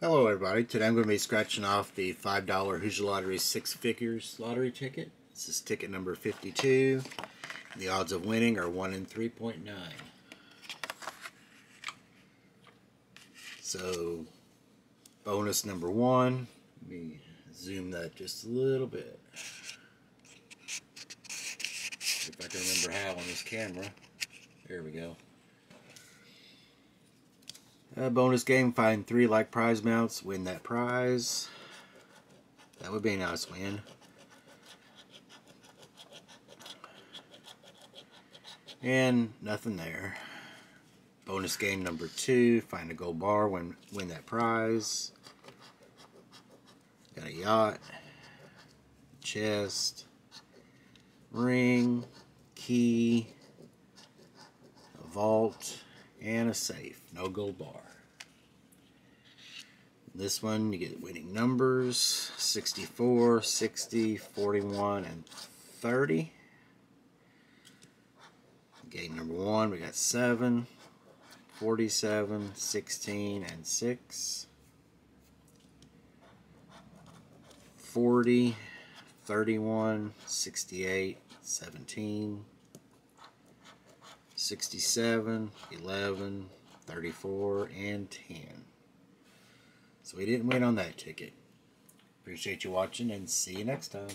Hello everybody, today I'm going to be scratching off the $5 Hoosier Lottery Six Figures lottery ticket. This is ticket number 52. The odds of winning are 1 in 3.9. So, bonus number 1, let me zoom that just a little bit. If I can remember how on this camera. There we go. Uh, bonus game, find three like prize mounts, win that prize. That would be a nice win. And nothing there. Bonus game number two, find a gold bar, win, win that prize. Got a yacht, chest, ring, key, vault, and a safe. No gold bar. This one, you get winning numbers 64, 60, 41, and 30. Game number one, we got 7, 47, 16, and 6. 40, 31, 68, 17. 67, 11, 34, and 10. So we didn't win on that ticket. Appreciate you watching and see you next time.